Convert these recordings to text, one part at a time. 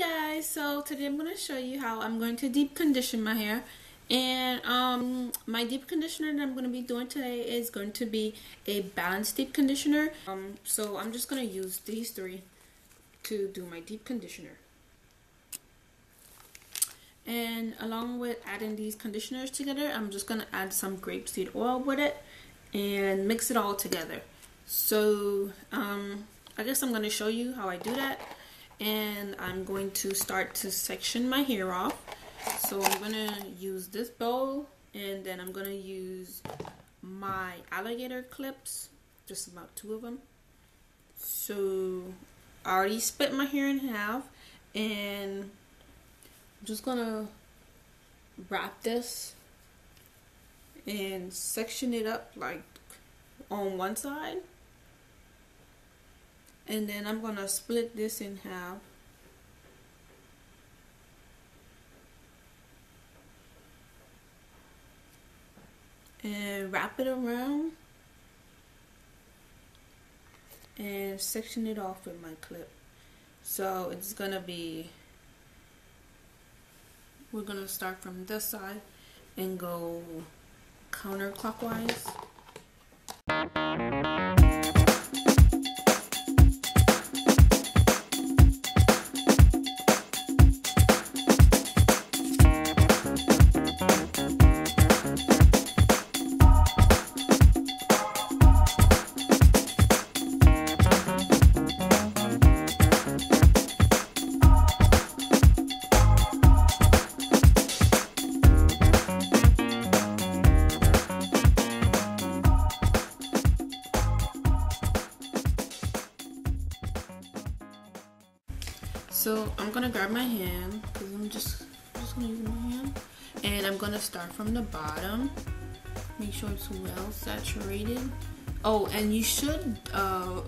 guys, so today I'm going to show you how I'm going to deep condition my hair. And um, my deep conditioner that I'm going to be doing today is going to be a balanced deep conditioner. Um, so I'm just going to use these three to do my deep conditioner. And along with adding these conditioners together I'm just going to add some grapeseed oil with it and mix it all together. So um, I guess I'm going to show you how I do that and I'm going to start to section my hair off. So I'm going to use this bowl and then I'm going to use my alligator clips, just about two of them. So I already split my hair in half and I'm just going to wrap this and section it up like on one side and then I'm gonna split this in half. And wrap it around. And section it off with my clip. So it's gonna be we're gonna start from this side and go counterclockwise So I'm gonna grab my hand because I'm just just gonna use my hand, and I'm gonna start from the bottom. Make sure it's well saturated. Oh, and you should. Uh,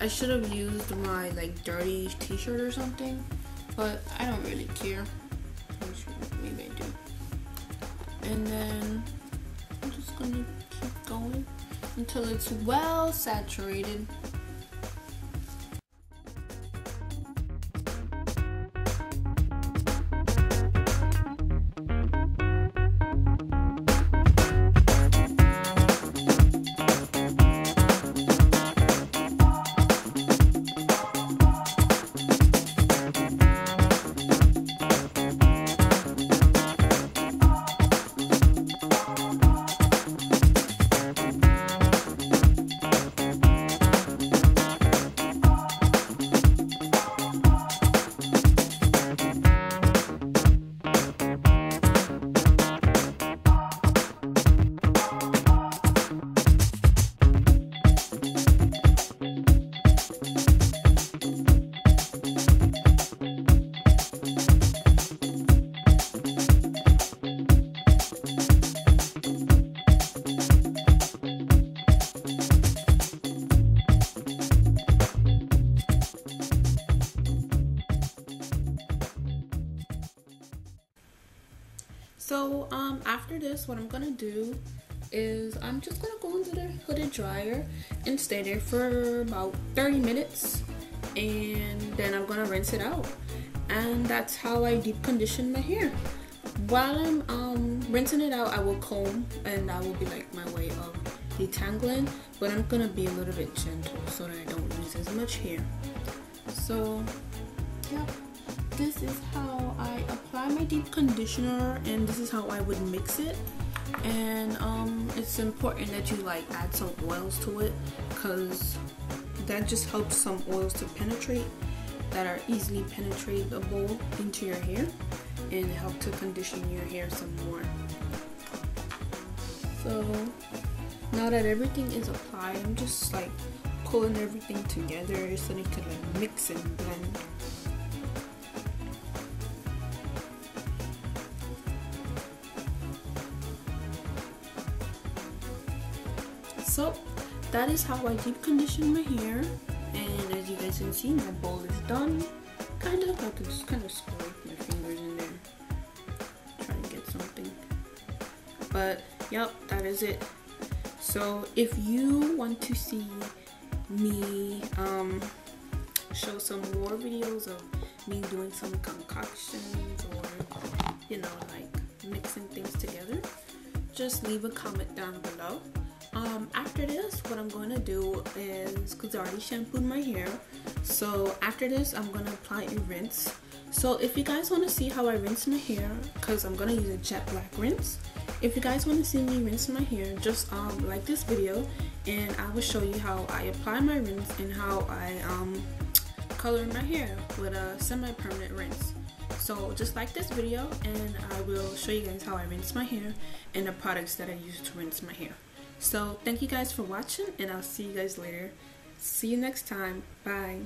I should have used my like dirty T-shirt or something, but I don't really care. Maybe I do. And then I'm just gonna keep going until it's well saturated. Música So um, after this, what I'm gonna do is I'm just gonna go into the hooded dryer and stay there for about 30 minutes and then I'm gonna rinse it out. And that's how I deep condition my hair. While I'm um, rinsing it out, I will comb and that will be like my way of detangling, but I'm gonna be a little bit gentle so that I don't lose as much hair. So, yeah this is how I apply my deep conditioner and this is how I would mix it. And um, it's important that you like add some oils to it because that just helps some oils to penetrate that are easily penetratable into your hair and help to condition your hair some more. So now that everything is applied I'm just like pulling everything together so they can like mix and blend so that is how I deep condition my hair. And as you guys can see my bowl is done. Kind of I can just kind of scrape my fingers in there. Try to get something. But yep that is it. So if you want to see me um, show some more videos of me doing some concoctions or you know like mixing things together just leave a comment down below um, after this what I'm to do is because I already shampooed my hair so after this I'm to apply a rinse. So if you guys want to see how I rinse my hair because I'm to use a jet black rinse if you guys want to see me rinse my hair just um, like this video and I will show you how I apply my rinse and how I um, color my hair with a semi-permanent rinse. So just like this video and I will show you guys how I rinse my hair and the products that I use to rinse my hair so thank you guys for watching and I'll see you guys later. See you next time. Bye